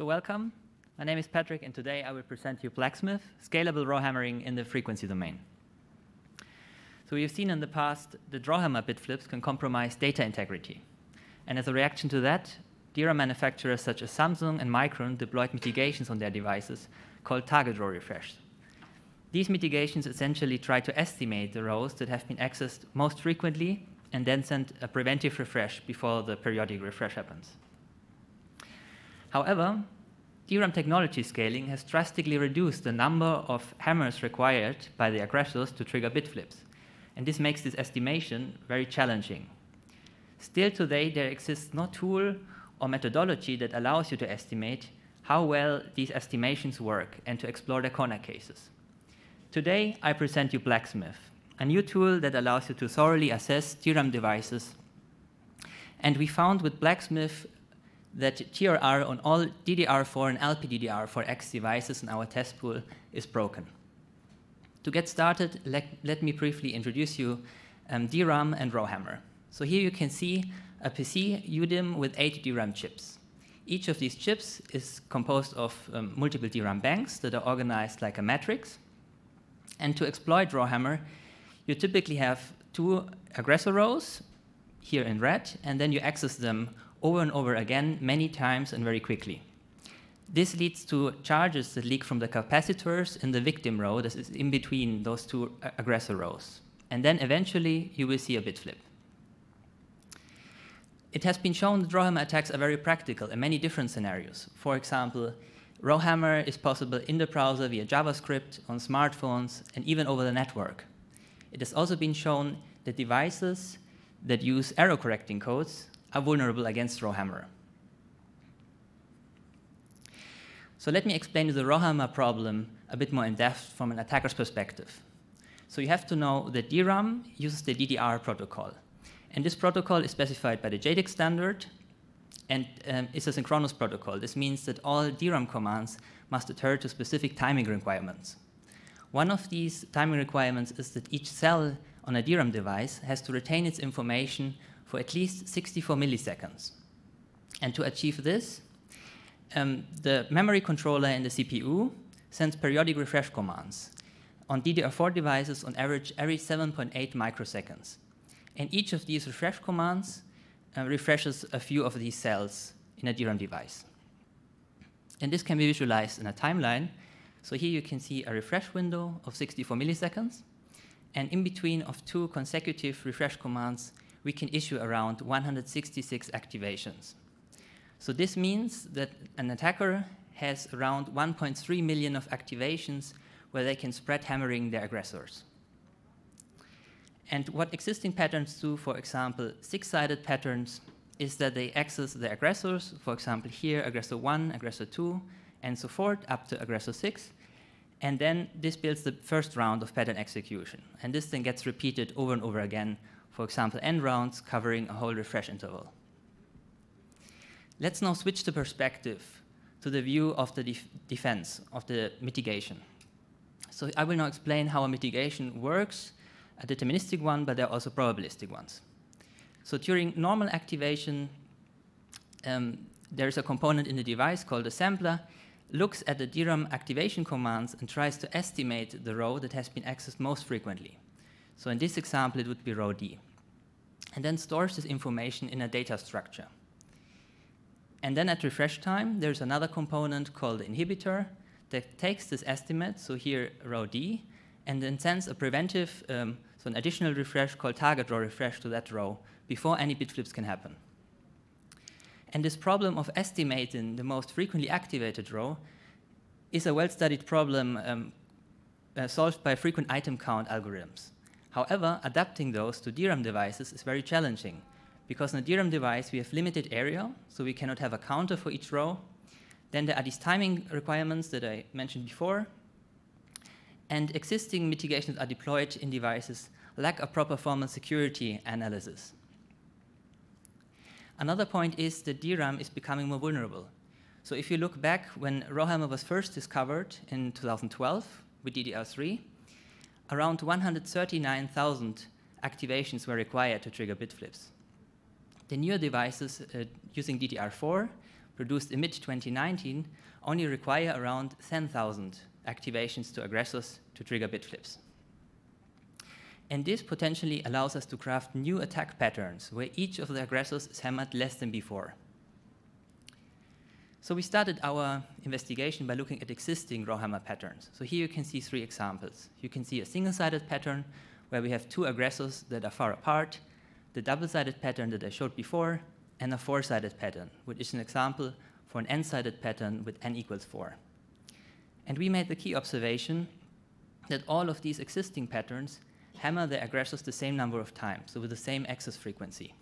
So welcome. My name is Patrick, and today I will present you Blacksmith, scalable row hammering in the frequency domain. So we've seen in the past that drawhammer bit flips can compromise data integrity. And as a reaction to that, DRAM manufacturers such as Samsung and Micron deployed mitigations on their devices called target row refresh. These mitigations essentially try to estimate the rows that have been accessed most frequently and then send a preventive refresh before the periodic refresh happens. However, DRAM technology scaling has drastically reduced the number of hammers required by the aggressors to trigger bit flips, and this makes this estimation very challenging. Still today, there exists no tool or methodology that allows you to estimate how well these estimations work and to explore the corner cases. Today, I present you Blacksmith, a new tool that allows you to thoroughly assess DRAM devices. And we found with Blacksmith that TRR on all DDR4 and LPDDR4X devices in our test pool is broken. To get started, let, let me briefly introduce you um, DRAM and Rowhammer. So here you can see a PC UDIMM with eight DRAM chips. Each of these chips is composed of um, multiple DRAM banks that are organized like a matrix. And to exploit Rowhammer, you typically have two aggressor rows here in red, and then you access them over and over again, many times and very quickly. This leads to charges that leak from the capacitors in the victim row that is in between those two aggressor rows. And then eventually you will see a bit flip. It has been shown that Rowhammer attacks are very practical in many different scenarios. For example, Rowhammer is possible in the browser via JavaScript, on smartphones, and even over the network. It has also been shown that devices that use error correcting codes are vulnerable against Rowhammer. So let me explain the Rowhammer problem a bit more in depth from an attacker's perspective. So you have to know that DRAM uses the DDR protocol. And this protocol is specified by the JEDEC standard and um, it's a synchronous protocol. This means that all DRAM commands must adhere to specific timing requirements. One of these timing requirements is that each cell on a DRAM device has to retain its information for at least 64 milliseconds. And to achieve this, um, the memory controller in the CPU sends periodic refresh commands on DDR4 devices on average every 7.8 microseconds. And each of these refresh commands uh, refreshes a few of these cells in a DRAM device. And this can be visualized in a timeline. So here you can see a refresh window of 64 milliseconds. And in between of two consecutive refresh commands, we can issue around 166 activations. So this means that an attacker has around 1.3 million of activations where they can spread hammering their aggressors. And what existing patterns do, for example, six-sided patterns, is that they access the aggressors, for example, here, aggressor 1, aggressor 2, and so forth, up to aggressor 6. And then this builds the first round of pattern execution. And this then gets repeated over and over again for example, n rounds covering a whole refresh interval. Let's now switch the perspective to the view of the def defense, of the mitigation. So I will now explain how a mitigation works, a deterministic one, but there are also probabilistic ones. So during normal activation, um, there is a component in the device called a sampler, looks at the DRAM activation commands and tries to estimate the row that has been accessed most frequently. So in this example, it would be row D and then stores this information in a data structure. And then at refresh time, there's another component called inhibitor that takes this estimate, so here row D, and then sends a preventive, um, so an additional refresh called target row refresh to that row before any bit flips can happen. And this problem of estimating the most frequently activated row is a well-studied problem um, uh, solved by frequent item count algorithms. However, adapting those to DRAM devices is very challenging because in a DRAM device we have limited area, so we cannot have a counter for each row. Then there are these timing requirements that I mentioned before. And existing mitigations are deployed in devices lack a proper formal security analysis. Another point is that DRAM is becoming more vulnerable. So if you look back when Rowhammer was first discovered in 2012 with DDR3, around 139,000 activations were required to trigger bit flips. The newer devices uh, using DDR4 produced in mid-2019 only require around 10,000 activations to aggressors to trigger bit flips. And this potentially allows us to craft new attack patterns where each of the aggressors is hammered less than before. So we started our investigation by looking at existing Rowhammer patterns. So here you can see three examples. You can see a single-sided pattern where we have two aggressors that are far apart, the double-sided pattern that I showed before, and a four-sided pattern, which is an example for an n-sided pattern with n equals 4. And we made the key observation that all of these existing patterns hammer the aggressors the same number of times, so with the same access frequency.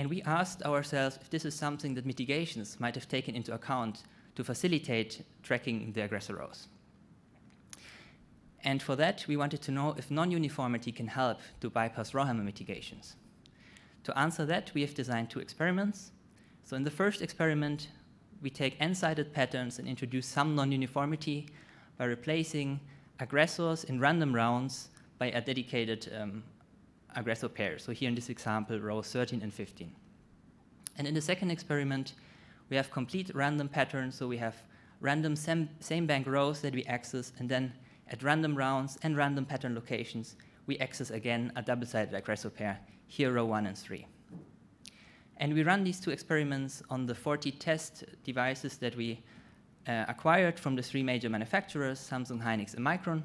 And we asked ourselves if this is something that mitigations might have taken into account to facilitate tracking the aggressor rows. And for that, we wanted to know if non-uniformity can help to bypass Rowhammer mitigations. To answer that, we have designed two experiments. So in the first experiment, we take n-sided patterns and introduce some non-uniformity by replacing aggressors in random rounds by a dedicated um, aggressor pair. So here in this example, rows 13 and 15. And in the second experiment, we have complete random patterns. So we have random same, same bank rows that we access, and then at random rounds and random pattern locations, we access again a double-sided aggressor pair, here row 1 and 3. And we run these two experiments on the 40 test devices that we uh, acquired from the three major manufacturers, Samsung, Hynix, and Micron.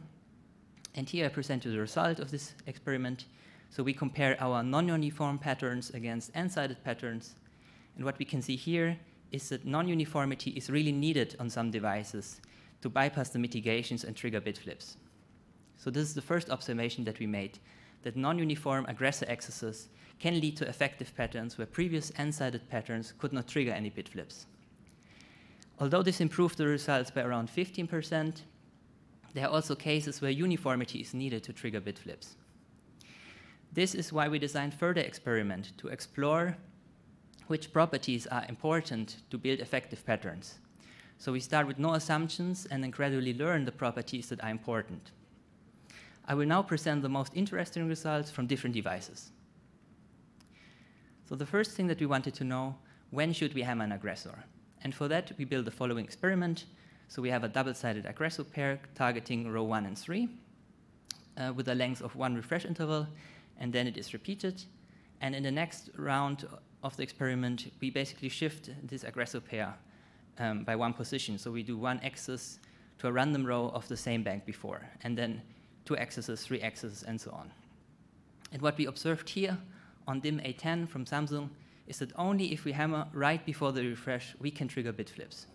And here I present you the result of this experiment. So we compare our non-uniform patterns against n-sided patterns. And what we can see here is that non-uniformity is really needed on some devices to bypass the mitigations and trigger bit flips. So this is the first observation that we made, that non-uniform aggressor accesses can lead to effective patterns where previous n-sided patterns could not trigger any bit flips. Although this improved the results by around 15%, there are also cases where uniformity is needed to trigger bit flips. This is why we designed further experiment to explore which properties are important to build effective patterns. So we start with no assumptions and then gradually learn the properties that are important. I will now present the most interesting results from different devices. So the first thing that we wanted to know, when should we hammer an aggressor? And for that, we built the following experiment. So we have a double-sided aggressor pair targeting row 1 and 3 uh, with a length of one refresh interval, and then it is repeated. And in the next round of the experiment, we basically shift this aggressor pair um, by one position. So we do one access to a random row of the same bank before, and then two accesses, three accesses, and so on. And what we observed here on DIMM A10 from Samsung is that only if we hammer right before the refresh, we can trigger bit flips.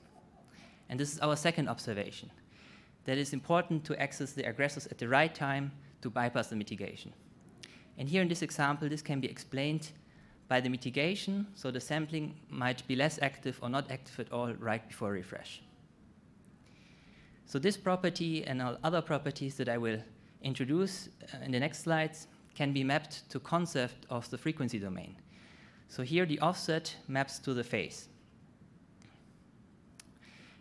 And this is our second observation, that it's important to access the aggressors at the right time to bypass the mitigation. And here in this example, this can be explained by the mitigation, so the sampling might be less active or not active at all right before refresh. So this property and all other properties that I will introduce uh, in the next slides can be mapped to concept of the frequency domain. So here the offset maps to the phase.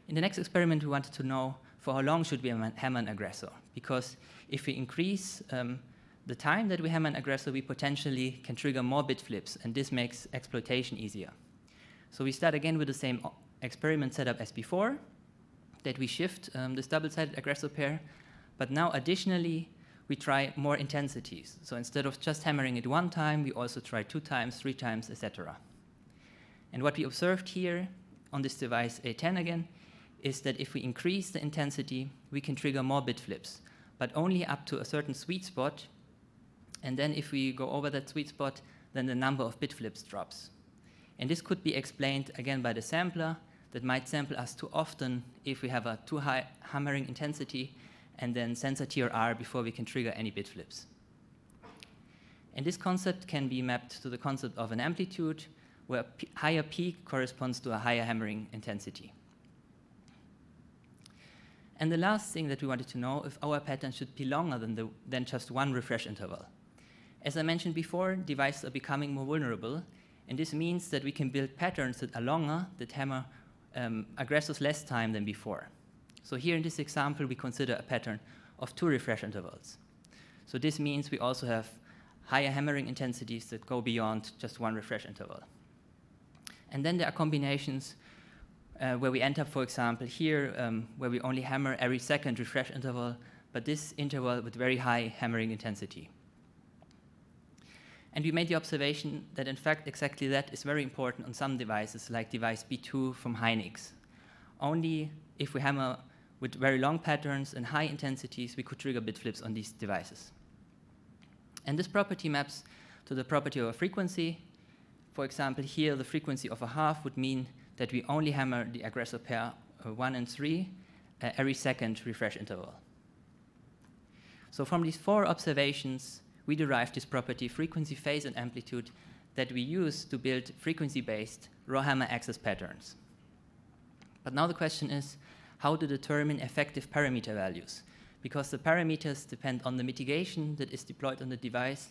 In the next experiment, we wanted to know for how long should we hammer an aggressor? Because if we increase um, the time that we hammer an aggressor, we potentially can trigger more bit flips, and this makes exploitation easier. So we start again with the same experiment setup as before, that we shift um, this double-sided aggressor pair, but now additionally, we try more intensities. So instead of just hammering it one time, we also try two times, three times, etc. And what we observed here on this device A10 again is that if we increase the intensity, we can trigger more bit flips, but only up to a certain sweet spot. And then if we go over that sweet spot, then the number of bit flips drops. And this could be explained again by the sampler that might sample us too often if we have a too high hammering intensity and then sensor TRR before we can trigger any bit flips. And this concept can be mapped to the concept of an amplitude where a higher peak corresponds to a higher hammering intensity. And the last thing that we wanted to know if our pattern should be longer than, the, than just one refresh interval. As I mentioned before, devices are becoming more vulnerable, and this means that we can build patterns that are longer, that hammer um, aggressors less time than before. So here in this example, we consider a pattern of two refresh intervals. So this means we also have higher hammering intensities that go beyond just one refresh interval. And then there are combinations uh, where we end up, for example, here, um, where we only hammer every second refresh interval, but this interval with very high hammering intensity. And we made the observation that, in fact, exactly that is very important on some devices, like device B2 from Hynix. Only if we hammer with very long patterns and high intensities, we could trigger bit flips on these devices. And this property maps to the property of a frequency. For example, here the frequency of a half would mean that we only hammer the aggressor pair uh, 1 and 3 uh, every second refresh interval. So from these four observations, we derived this property frequency, phase, and amplitude that we use to build frequency-based Rowhammer access patterns. But now the question is how to determine effective parameter values, because the parameters depend on the mitigation that is deployed on the device,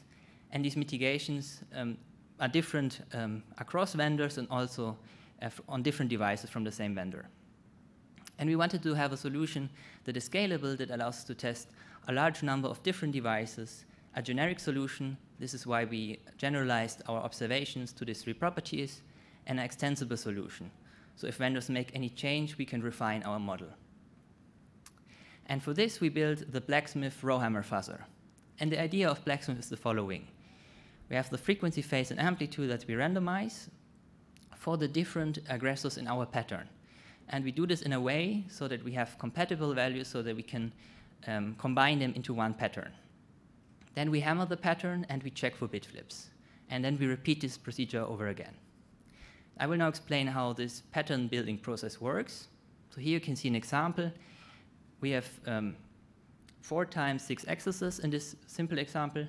and these mitigations um, are different um, across vendors and also uh, on different devices from the same vendor. And we wanted to have a solution that is scalable, that allows us to test a large number of different devices, a generic solution. This is why we generalized our observations to these three properties, and an extensible solution. So if vendors make any change, we can refine our model. And for this, we built the Blacksmith Rowhammer fuzzer. And the idea of Blacksmith is the following. We have the frequency, phase, and amplitude that we randomize for the different aggressors in our pattern. And we do this in a way so that we have compatible values so that we can um, combine them into one pattern. Then we hammer the pattern and we check for bit flips. And then we repeat this procedure over again. I will now explain how this pattern building process works. So here you can see an example. We have um, four times six accesses in this simple example.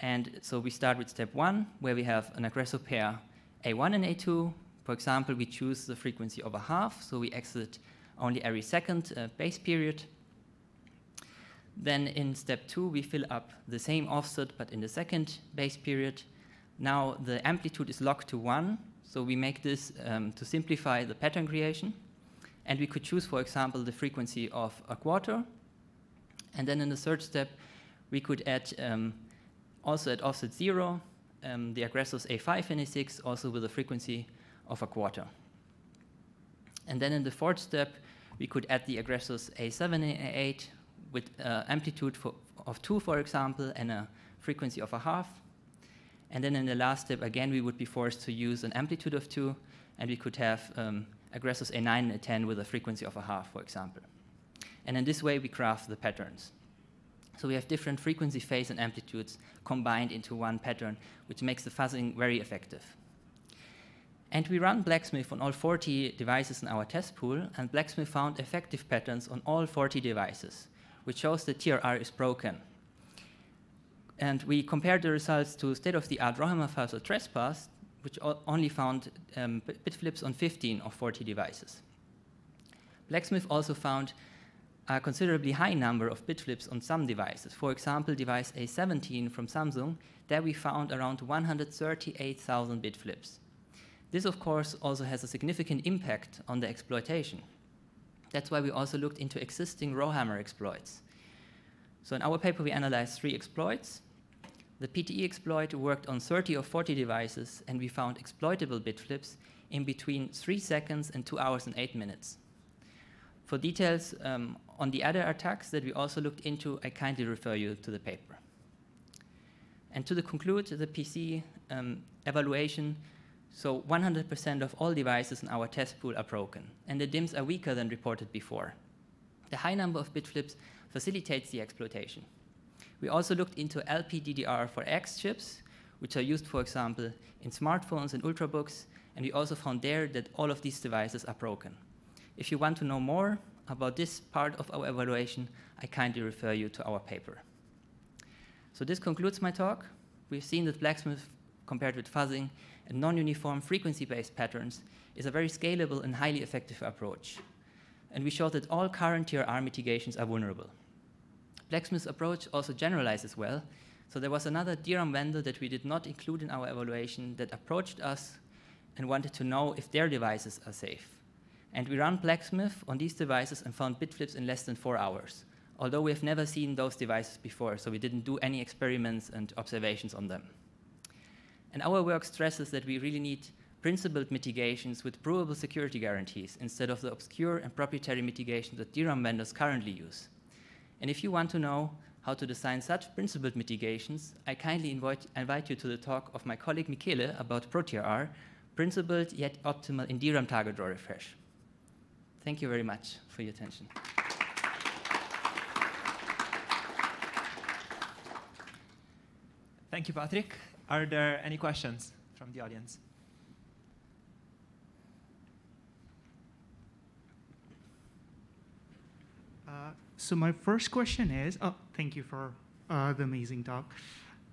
And so we start with step one, where we have an aggressor pair A1 and A2. For example, we choose the frequency of a half, so we exit only every second uh, base period. Then in step two, we fill up the same offset, but in the second base period. Now the amplitude is locked to one, so we make this um, to simplify the pattern creation. And we could choose, for example, the frequency of a quarter. And then in the third step, we could add um, also at offset zero, um, the aggressors A5 and A6, also with a frequency of a quarter. And then in the fourth step, we could add the aggressors A7 and A8 with uh, amplitude for, of 2, for example, and a frequency of a half. And then in the last step, again, we would be forced to use an amplitude of 2, and we could have um, aggressors A9 and A10 with a frequency of a half, for example. And in this way, we craft the patterns. So we have different frequency, phase, and amplitudes combined into one pattern, which makes the fuzzing very effective. And we run Blacksmith on all 40 devices in our test pool, and Blacksmith found effective patterns on all 40 devices, which shows that TRR is broken. And we compared the results to state-of-the-art Rowhammer fuzzer TRRespass, which only found um, bit flips on 15 of 40 devices. Blacksmith also found a considerably high number of bit flips on some devices. For example, device A17 from Samsung, there we found around 138,000 bit flips. This, of course, also has a significant impact on the exploitation. That's why we also looked into existing Rowhammer exploits. So in our paper, we analyzed three exploits. The PTE exploit worked on 30 or 40 devices, and we found exploitable bit flips in between 3 seconds and 2 hours and 8 minutes. For details um, on the other attacks that we also looked into, I kindly refer you to the paper. And to the conclude, the PC um, evaluation, so 100% of all devices in our test pool are broken, and the DIMMs are weaker than reported before. The high number of bit flips facilitates the exploitation. We also looked into LPDDR4X chips, which are used, for example, in smartphones and ultrabooks, and we also found there that all of these devices are broken. If you want to know more about this part of our evaluation, I kindly refer you to our paper. So this concludes my talk. We've seen that Blacksmith, compared with fuzzing and non-uniform frequency-based patterns, is a very scalable and highly effective approach. And we showed that all current TRR mitigations are vulnerable. Blacksmith's approach also generalizes well. So there was another DRAM vendor that we did not include in our evaluation that approached us and wanted to know if their devices are safe. And we ran Blacksmith on these devices and found bit flips in less than four hours, although we have never seen those devices before, so we didn't do any experiments and observations on them. And our work stresses that we really need principled mitigations with provable security guarantees instead of the obscure and proprietary mitigations that DRAM vendors currently use. And if you want to know how to design such principled mitigations, I kindly invite, invite you to the talk of my colleague Michele about ProTRR, principled yet optimal in DRAM target row refresh. Thank you very much for your attention. Thank you, Patrick. Are there any questions from the audience? Uh, so my first question is, oh, thank you for uh, the amazing talk.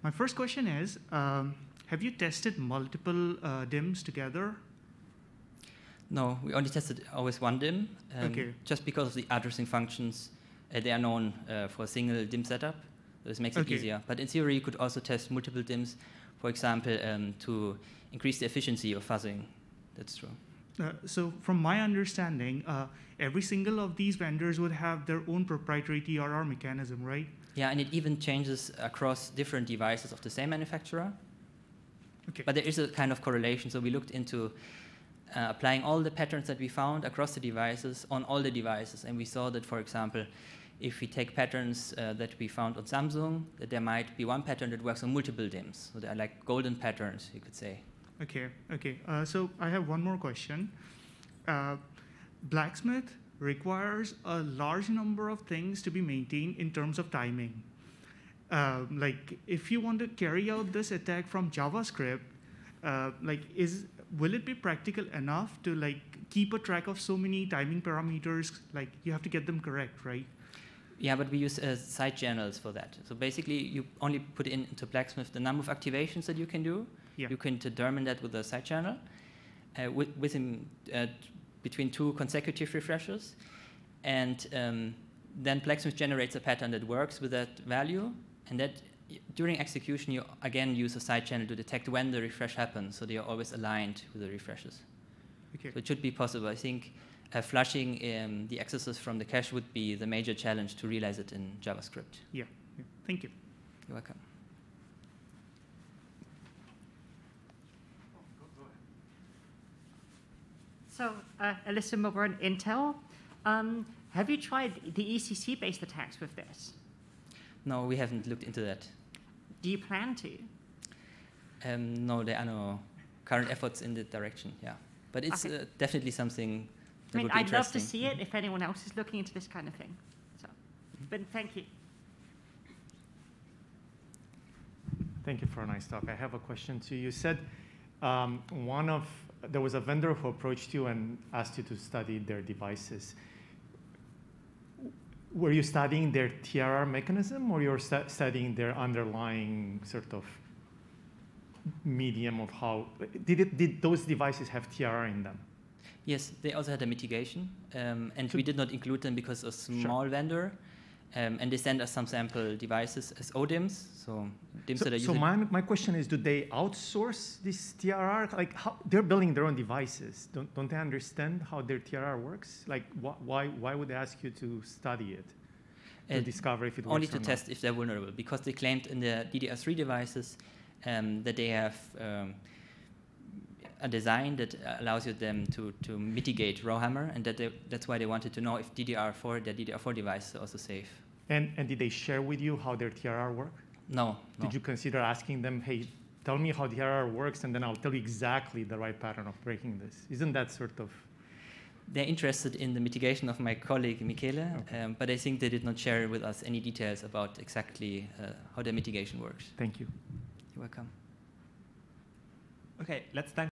My first question is, um, have you tested multiple uh, DIMMs together? No, we only tested always one DIMM. Um, okay. Just because of the addressing functions, uh, they are known uh, for a single DIMM setup. This makes okay. it easier. But in theory, you could also test multiple DIMMs, for example, um, to increase the efficiency of fuzzing. That's true. Uh, so from my understanding, uh, every single of these vendors would have their own proprietary TRR mechanism, right? Yeah, and it even changes across different devices of the same manufacturer. Okay. But there is a kind of correlation. So we looked into uh, applying all the patterns that we found across the devices on all the devices. And we saw that, for example, if we take patterns uh, that we found on Samsung, that there might be one pattern that works on multiple DIMMs. So they are like golden patterns, you could say. Okay, okay. Uh, so I have one more question. Uh, Blacksmith requires a large number of things to be maintained in terms of timing. Uh, like if you want to carry out this attack from JavaScript, uh, like is will it be practical enough to like keep a track of so many timing parameters? Like you have to get them correct, right? Yeah, but we use uh, side channels for that. So basically, you only put in into Blacksmith the number of activations that you can do. Yeah. You can determine that with a side channel uh, with, within uh, between two consecutive refreshes, and um, then Blacksmith generates a pattern that works with that value, and that during execution you again use a side channel to detect when the refresh happens, so they are always aligned with the refreshes. Okay. So it should be possible. I think uh, flushing um, the accesses from the cache would be the major challenge to realize it in JavaScript. Yeah. yeah. Thank you. You're welcome. So, uh, Alyssa Milburn, Intel. Um, have you tried the ECC-based attacks with this? No, we haven't looked into that. Do you plan to? Um, no, there are no current efforts in that direction. Yeah, but it's Okay. uh, definitely something that I mean, would be I'd love to interesting. see it if anyone else is looking into this kind of thing. So, but thank you. Thank you for a nice talk. I have a question to you. You said um, one of there was a vendor who approached you and asked you to study their devices. Were you studying their TRR mechanism, or you're stu- studying their underlying sort of medium of how did it did those devices have TRR in them? Yes, they also had a mitigation, um, and So- we did not include them because a small vendor, um, and they send us some sample devices as UDIMMs, so DIMMs So, that are so my, my question is, do they outsource this TRR? Like, how, they're building their own devices. Don't, don't they understand how their TRR works? Like, wh- why, why would they ask you to study it, to Uh, discover if it works only to not? test if they're vulnerable, because they claimed in the DDR3 devices um, that they have um, a design that allows you them to, to mitigate Rowhammer, and that they, that's why they wanted to know if DDR4, their DDR4 device is also safe. And, and did they share with you how their TRR work? No, no. Did you consider asking them, hey, tell me how TRR works, and then I'll tell you exactly the right pattern of breaking this? Isn't that sort of They're interested in the mitigation of my colleague Michele, Okay. um, but I think they did not share with us any details about exactly uh, how the mitigation works. thank you? You're welcome. Okay, let's thank